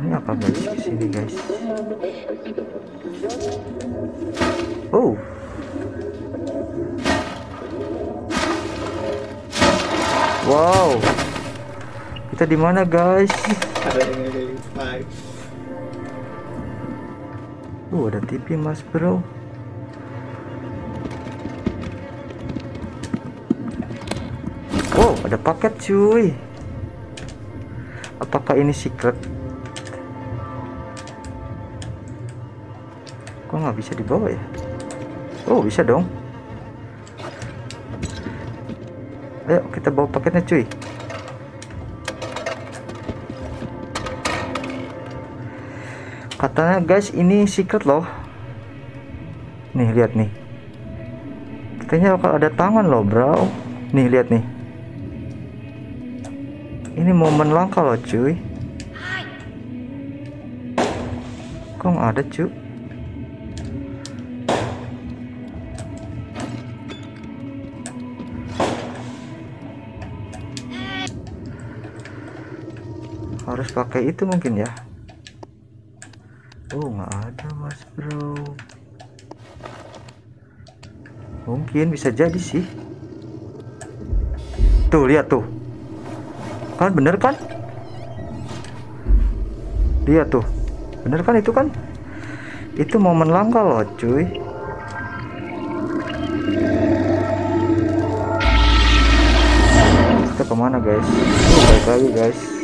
Ini apa guys? Ke sini guys. Oh. Wow. Kita di mana guys? Oh, ada TV mas bro. Oh, ada paket cuy. Apakah ini secret? Kok nggak bisa dibawa ya? Oh, bisa dong. Ayo kita bawa paketnya cuy. Katanya guys ini secret loh. Nih lihat nih. Katanya kalau ada tangan loh bro. Nih lihat nih. Ini momen langka loh cuy. Kok ada cuy? Harus pakai itu mungkin ya. Oh nggak ada mas bro. Mungkin bisa jadi sih. Tuh lihat tuh. Kan bener kan? Lihat tuh. Bener kan itu kan? Itu momen langka loh cuy. Kita ke mana guys? Oh, balik lagi guys.